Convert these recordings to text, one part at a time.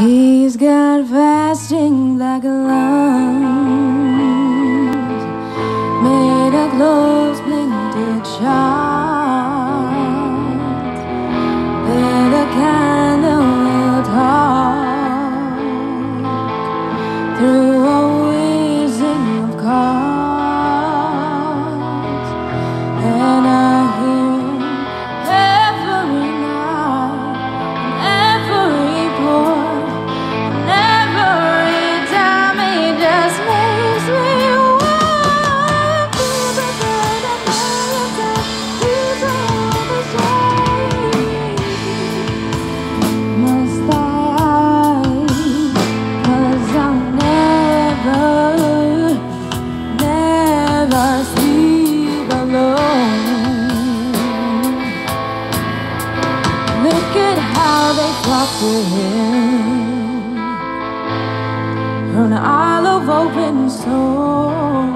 He's got fasting like a lungs, made of gloves, blended shards. Him An olive open sword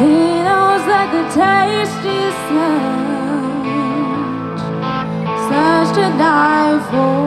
He knows that the taste is such Such to die for